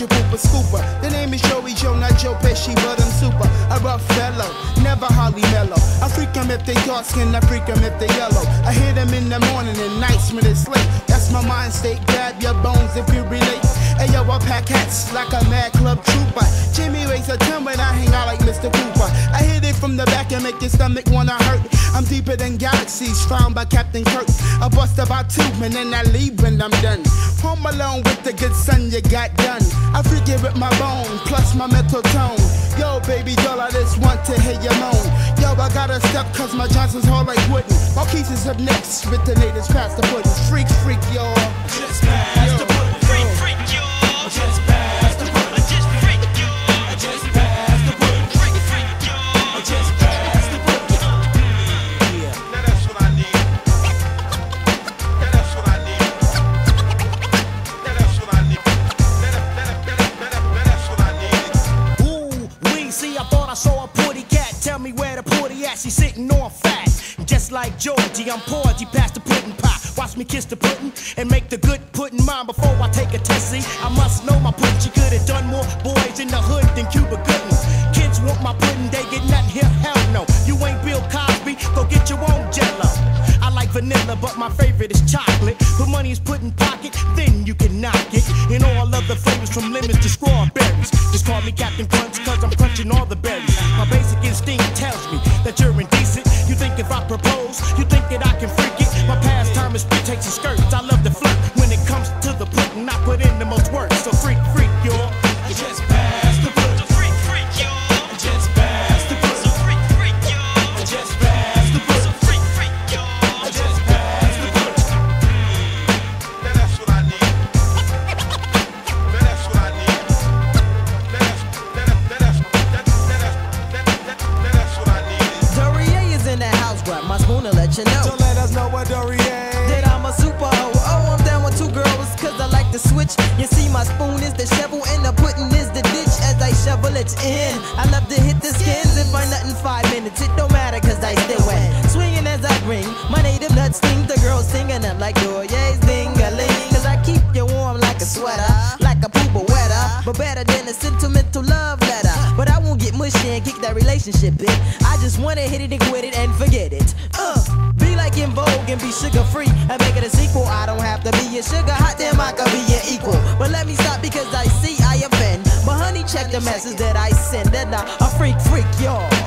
your pooper scooper. The name is Joey Joe, not Joe Pesci, but I'm super. A rough fellow, never holly mellow. I freak them if they dark skin, I freak them if they yellow. I hit them in the morning and nights when it's late. That's my mind state, grab your bones if you relate. Hey yo, I pack hats like a mad club trooper. Jimmy raise a 10 when I hang out like Mr. Cooper. I hit it from the back and make your stomach wanna hurt. I'm deeper than galaxies found by Captain Kirk. I bust about two, and then I leave when I'm done. Home alone with the good son you got done. I it with my bone, plus my mental tone. Yo, baby doll, I just want to hear you moan. Yo, I gotta step cause my Johnson's hard like wooden. My pieces up next with the natives past the pudding. Freak, freak, y'all. Just pass me where the pretty at. She's sitting on fat. Just like Georgie, I'm porgy past the pudding pie. Watch me kiss the pudding and make the good pudding mine before I take a test. See, I must know my pudding. She could have done more boys in the hood than Cuba Gooding. Kids want my pudding, they get nothing here. Hell no, you ain't Bill Cosby. Go get your own Jello. I like vanilla, but my favorite is chocolate. Put money is put in pocket, then you can knock it. And all other flavors from lemons to strawberries. Just call me Captain Crunch, cause I'm crunching all the berries. My basic instinct tells me that you're indecent. You think if I propose, you think that I can freak it. My pastime is spit takes and skirts. I love the shovel and the pudding is the ditch as I shovel it in. I love to hit the skins if I nut in five minutes. It don't matter cause I still wet. Swinging as I ring, my native nuts sting. The girls singing them like Dorie's ding-a-ling. Cause I keep you warm like a sweater, like a pooper wetter. But better than a sentimental love letter. But I won't get mushy and kick that relationship bit. I just wanna hit it and quit it and forget it. Uh, be sugar free and make it a sequel. I don't have to be a sugar hot, damn, I could be your equal. But let me stop because I see I offend. But honey, check the message that I send. And I a freak, freak, y'all.